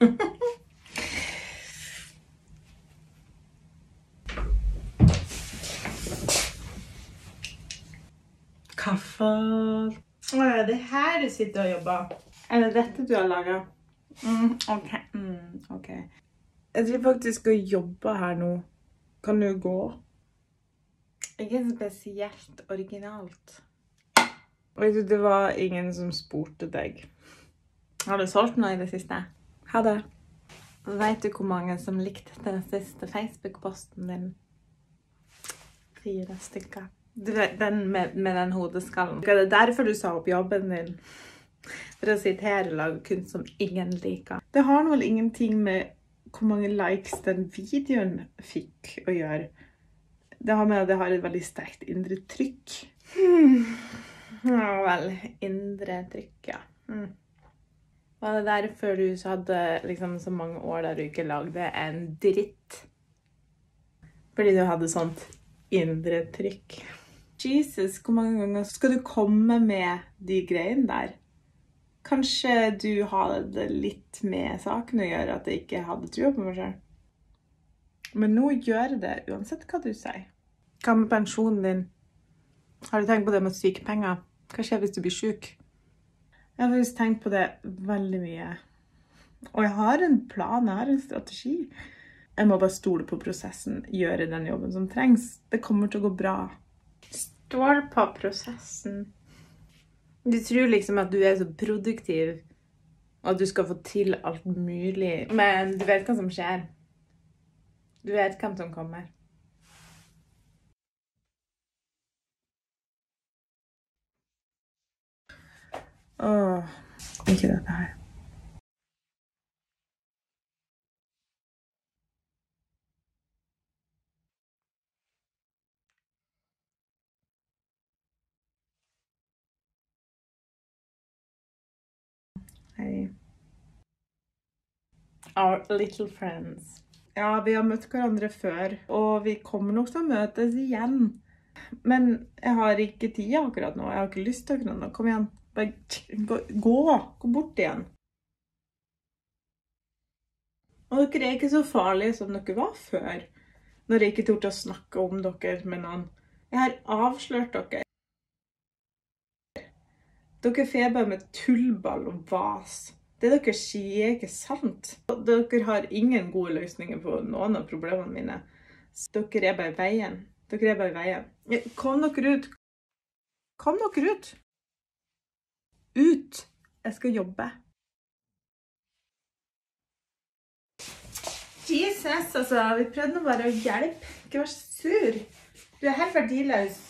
Kaffe Å, er det her du sitter og jobber? Er det dette du har laga? Mm, OK. Mm, ok. Jeg driver faktisk og jobber her nå. Kan du gå? Ikke spesielt originalt. Vet du, det var ingen som spurte deg. Har du solgt noe i det siste? Ha det. Vet du hvor mange som likte den siste Facebook-posten din? Fire stykker. Den med, med den hodeskallen. Det Er derfor du sa opp jobben din? For å sitere lage kunst som ingen liker. Det har vel ingenting med hvor mange likes den videoen fikk å gjøre. Det har med at det har et veldig sterkt indre trykk. Hmm. Ja vel. Indre trykk, ja. Hmm. Var det derfor du hadde liksom så mange år der du ikke lagde en dritt? Fordi du hadde sånt indre trykk. Jesus, hvor mange ganger skal du komme med de greiene der? Kanskje du hadde litt med saken å gjøre, at jeg ikke hadde trua på meg sjøl. Men nå gjør jeg det uansett hva du sier. Hva med pensjonen din? Har du tenkt på det med sykepenger? Hva skjer hvis du blir syk? Jeg har faktisk tenkt på det veldig mye. Og jeg har en plan, jeg har en strategi. Jeg må bare stole på prosessen, gjøre den jobben som trengs. Det kommer til å gå bra. Stål på prosessen. Du tror liksom at du er så produktiv, og at du skal få til alt mulig. Men du vet hva som skjer. Du vet hvem som kommer. Åh, ikke dette her. Hei. Our little friends. Ja, vi har møtt hverandre før, og vi kommer nok til å møtes igjen. Men jeg har ikke tid akkurat nå. Jeg har ikke lyst til akkurat nå. Kom igjen. Gå. Gå, bort igjen. Og dere er ikke så farlige som dere var før. Når jeg ikke torde å snakke om dere med noen. Jeg har avslørt dere. Dere feber med tullball og vas. Det dere sier, er ikke sant. Dere har ingen gode løsninger på noen av problemene mine. Dere er bare i veien. Dere er bare i veien. Kom dere ut. Kom dere ut. Ut. Jeg skal jobbe. Jesus, altså. Vi prøvde nå bare å hjelpe. Ikke vær så sur. Du er helt verdiløs.